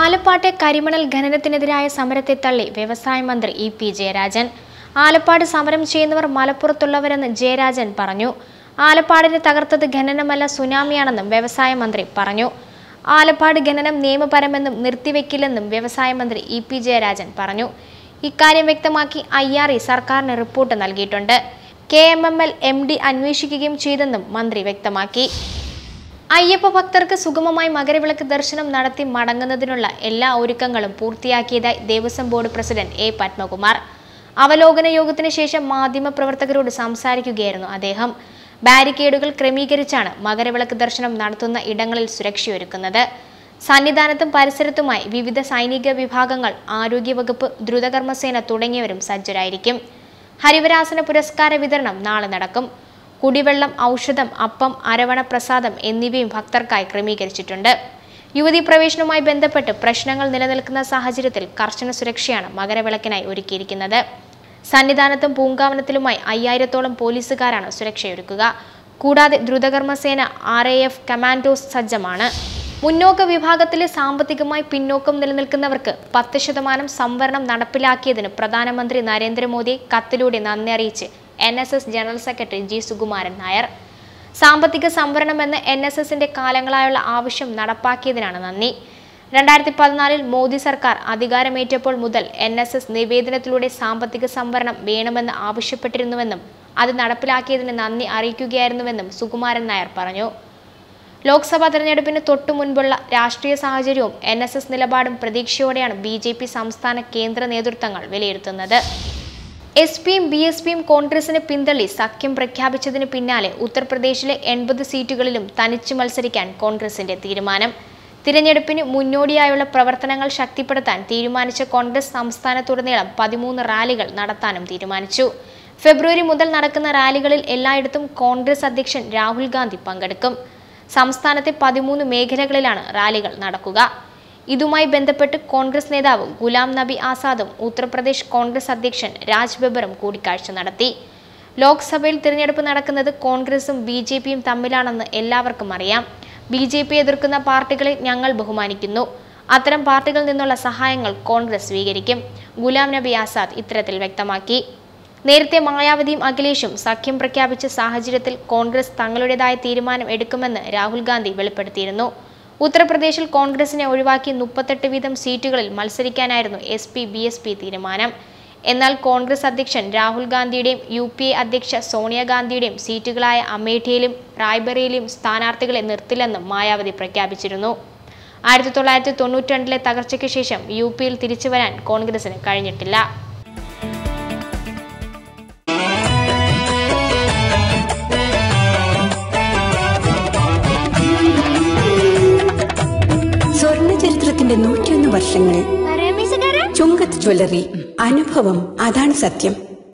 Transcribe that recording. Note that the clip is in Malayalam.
ആലപ്പാട്ടെ കരിമണൽ ഖനനത്തിനെതിരായ സമരത്തെ തള്ളി വ്യവസായ മന്ത്രി ഇ പി ജയരാജൻ. ആലപ്പാട് സമരം ചെയ്യുന്നവർ മലപ്പുറത്തുള്ളവരെന്ന് ജയരാജൻ പറഞ്ഞു. ആലപ്പാടിനെ തകർത്തത് ഖനനമല്ല സുനാമിയാണെന്നും വ്യവസായ മന്ത്രി പറഞ്ഞു. ആലപ്പാട് ഖനനം നിയമപരമെന്നും നിർത്തിവെക്കില്ലെന്നും വ്യവസായ മന്ത്രി ഇ പി ജയരാജൻ പറഞ്ഞു. ഇക്കാര്യം വ്യക്തമാക്കി ഐ ആർ ഇ സർക്കാരിന് റിപ്പോർട്ട് നൽകിയിട്ടുണ്ട്. K M M L M D അന്വേഷിക്കുകയും ചെയ്തെന്നും മന്ത്രി വ്യക്തമാക്കി. അയ്യപ്പ ഭക്തർക്ക് സുഗമമായി മകരവിളക്ക് ദർശനം നടത്തി മടങ്ങുന്നതിനുള്ള എല്ലാ ഒരുക്കങ്ങളും പൂർത്തിയാക്കിയതായി Devaswom board president A Padmakumar. അവലോകന യോഗത്തിന് ശേഷം മാധ്യമപ്രവർത്തകരോട് സംസാരിക്കുകയായിരുന്നു അദ്ദേഹം. ബാരിക്കേഡുകൾ ക്രമീകരിച്ചാണ് മകരവിളക്ക് ദർശനം നടത്തുന്ന ഇടങ്ങളിൽ സുരക്ഷയൊരുക്കുന്നത്. സന്നിധാനത്തും പരിസരത്തുമായി വിവിധ സൈനിക വിഭാഗങ്ങൾ ആരോഗ്യവകുപ്പ് ദ്രുതകർമ്മസേന തുടങ്ങിയവരും സജ്ജരായിരിക്കും. ഹരിവരാസന പുരസ്കാര വിതരണം നാളെ നടക്കും. കുടിവെള്ളം ഔഷധം അപ്പം അരവണ പ്രസാദം എന്നിവയും ഭക്തർക്കായി ക്രമീകരിച്ചിട്ടുണ്ട്. യുവതി പ്രവേശനവുമായി ബന്ധപ്പെട്ട് പ്രശ്നങ്ങൾ നിലനിൽക്കുന്ന സാഹചര്യത്തിൽ കർശന സുരക്ഷയാണ് മകരവിളക്കിനായി ഒരുക്കിയിരിക്കുന്നത്. സന്നിധാനത്തും പൂങ്കാവനത്തിലുമായി അയ്യായിരത്തോളം പോലീസുകാരാണ് സുരക്ഷയൊരുക്കുക. കൂടാതെ ദ്രുതകർമ്മസേന ആർ എ എഫ് കമാൻഡോസ് സജ്ജമാണ്. മുന്നോക്ക വിഭാഗത്തിലെ സാമ്പത്തികമായി പിന്നോക്കം നിലനിൽക്കുന്നവർക്ക് പത്ത് ശതമാനം സംവരണം നടപ്പിലാക്കിയതിന് പ്രധാനമന്ത്രി നരേന്ദ്രമോദി കത്തിലൂടെ നന്ദി അറിയിച്ച് N S S general secretary G Sukumaran Nair. സാമ്പത്തിക സംവരണം എന്ന എൻ എസ് എസിന്റെ കാലങ്ങളായുള്ള ആവശ്യം നടപ്പാക്കിയതിനാണ് നന്ദി. രണ്ടായിരത്തി പതിനാലിൽ മോദി സർക്കാർ അധികാരമേറ്റപ്പോൾ മുതൽ എൻ എസ് എസ് നിവേദനത്തിലൂടെ സാമ്പത്തിക സംവരണം വേണമെന്ന് ആവശ്യപ്പെട്ടിരുന്നുവെന്നും അത് നടപ്പിലാക്കിയതിന് നന്ദി അറിയിക്കുകയായിരുന്നുവെന്നും സുകുമാരൻ നായർ പറഞ്ഞു. ലോക്സഭാ തെരഞ്ഞെടുപ്പിന് തൊട്ടു മുൻപുള്ള രാഷ്ട്രീയ സാഹചര്യവും എൻ നിലപാടും പ്രതീക്ഷയോടെയാണ് ബി സംസ്ഥാന കേന്ദ്ര നേതൃത്വങ്ങൾ വിലയിരുത്തുന്നത്. എസ് പിയും ബി എസ് പിയും കോൺഗ്രസിന് പിന്തള്ളി സഖ്യം പ്രഖ്യാപിച്ചതിന് പിന്നാലെ ഉത്തർപ്രദേശിലെ എൺപത് സീറ്റുകളിലും തനിച്ചു മത്സരിക്കാൻ കോൺഗ്രസിന്റെ തീരുമാനം. തിരഞ്ഞെടുപ്പിന് മുന്നോടിയായുള്ള പ്രവർത്തനങ്ങൾ ശക്തിപ്പെടുത്താൻ തീരുമാനിച്ച കോൺഗ്രസ് സംസ്ഥാനത്തുടനീളം പതിമൂന്ന് റാലികൾ നടത്താനും തീരുമാനിച്ചു. ഫെബ്രുവരി മുതൽ നടക്കുന്ന റാലികളിൽ എല്ലായിടത്തും കോൺഗ്രസ് അധ്യക്ഷൻ രാഹുൽ ഗാന്ധി പങ്കെടുക്കും. സംസ്ഥാനത്തെ പതിമൂന്ന് മേഖലകളിലാണ് റാലികൾ നടക്കുക. ഇതുമായി ബന്ധപ്പെട്ട് കോൺഗ്രസ് നേതാവ് ഗുലാം നബി ആസാദും ഉത്തർപ്രദേശ് കോൺഗ്രസ് അധ്യക്ഷൻ രാജ് ബബറും കൂടിക്കാഴ്ച നടത്തി. ലോക്സഭയിൽ തിരഞ്ഞെടുപ്പ് നടക്കുന്നത് കോൺഗ്രസും ബി ജെ പിയും തമ്മിലാണെന്ന് എല്ലാവർക്കും അറിയാം. ബി ജെ പി എതിർക്കുന്ന പാർട്ടികളെ ഞങ്ങൾ ബഹുമാനിക്കുന്നു. അത്തരം പാർട്ടികളിൽ നിന്നുള്ള സഹായങ്ങൾ കോൺഗ്രസ് സ്വീകരിക്കും. ഗുലാം നബി ആസാദ് ഇത്തരത്തിൽ വ്യക്തമാക്കി. നേരത്തെ മായാവതിയും അഖിലേഷും സഖ്യം പ്രഖ്യാപിച്ച സാഹചര്യത്തിൽ കോൺഗ്രസ് തങ്ങളുടേതായ തീരുമാനം എടുക്കുമെന്ന് രാഹുൽ ഗാന്ധി വെളിപ്പെടുത്തിയിരുന്നു. ഉത്തർപ്രദേശിൽ കോൺഗ്രസിനെ ഒഴിവാക്കി മുപ്പത്തെട്ട് വീതം സീറ്റുകളിൽ മത്സരിക്കാനായിരുന്നു S P B S P തീരുമാനം. എന്നാൽ കോൺഗ്രസ് അധ്യക്ഷൻ രാഹുൽ ഗാന്ധിയുടെയും യു പി എ അധ്യക്ഷ സോണിയാഗാന്ധിയുടെയും സീറ്റുകളായ അമേഠിയിലും റായ്ബറിയിലും സ്ഥാനാർത്ഥികളെ നിർത്തില്ലെന്നും മായാവതി പ്രഖ്യാപിച്ചിരുന്നു. ആയിരത്തി തൊള്ളായിരത്തി തൊണ്ണൂറ്റി രണ്ടിലെ തകർച്ചയ്ക്ക് ശേഷം യു പിയിൽ തിരിച്ചുവരാൻ കോൺഗ്രസിന് കഴിഞ്ഞിട്ടില്ല. ചരിത്രത്തിന്റെ നൂറ്റിയൊന്ന് വർഷങ്ങൾ. ചുങ്കത്ത് ജ്വല്ലറി അനുഭവം അതാണ് സത്യം.